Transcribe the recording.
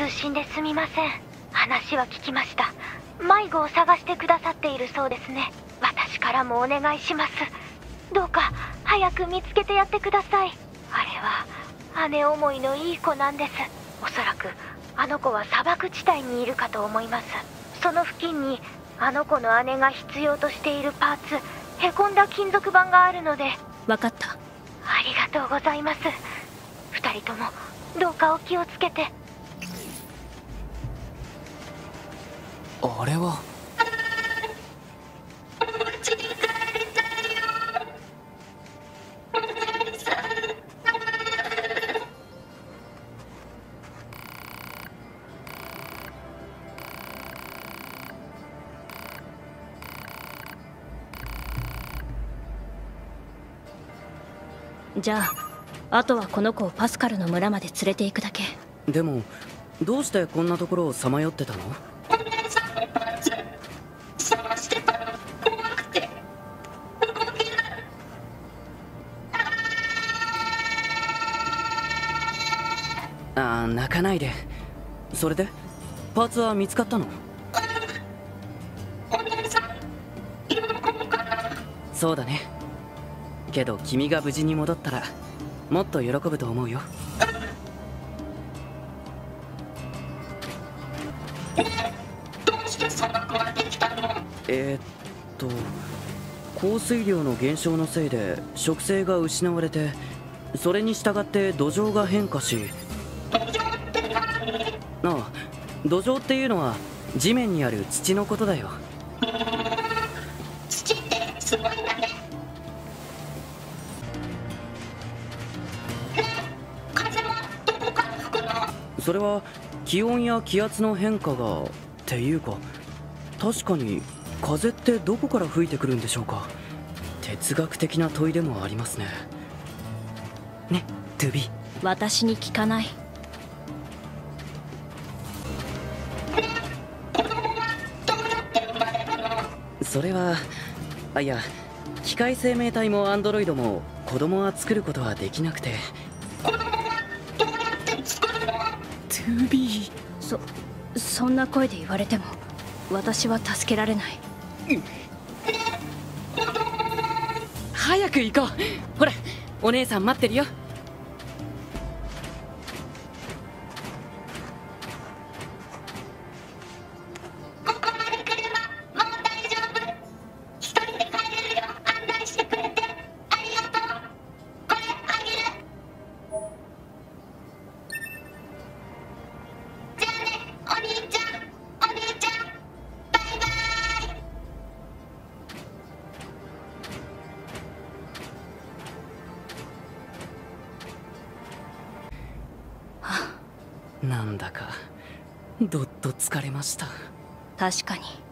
通信ですみません。話は聞きました。迷子を探してくださっているそうですね。私からもお願いします。どうか早く見つけてやってください。あれは姉思いのいい子なんです。おそらくあの子は砂漠地帯にいるかと思います。その付近にあの子の姉が必要としているパーツへこんだ金属板があるので。分かった。ありがとうございます。2人ともどうかお気をつけてあれは？じゃああとはこの子をパスカルの村まで連れて行くだけ。でもどうしてこんなところをさまよってたの？ああ泣かないで。それで？パーツは見つかったの？そうだね。けど君が無事に戻ったらもっと喜ぶと思うよ。えー、っと降水量の減少のせいで植生が失われてそれに従って土壌が変化しああ土壌っていうのは地面にある土のことだよ。土ってすごいんだね風はどこから吹くのそれは気温や気圧の変化がっていうか確かに風ってどこから吹いてくるんでしょうか。哲学的な問いでもありますね。ねトゥビ。私に聞かない。それはあいや機械生命体もアンドロイドも子供は作ることはできなくて。トゥビーそそんな声で言われても私は助けられない。早く行こう。ほらお姉さん待ってるよなんだかどっと疲れました。確かに。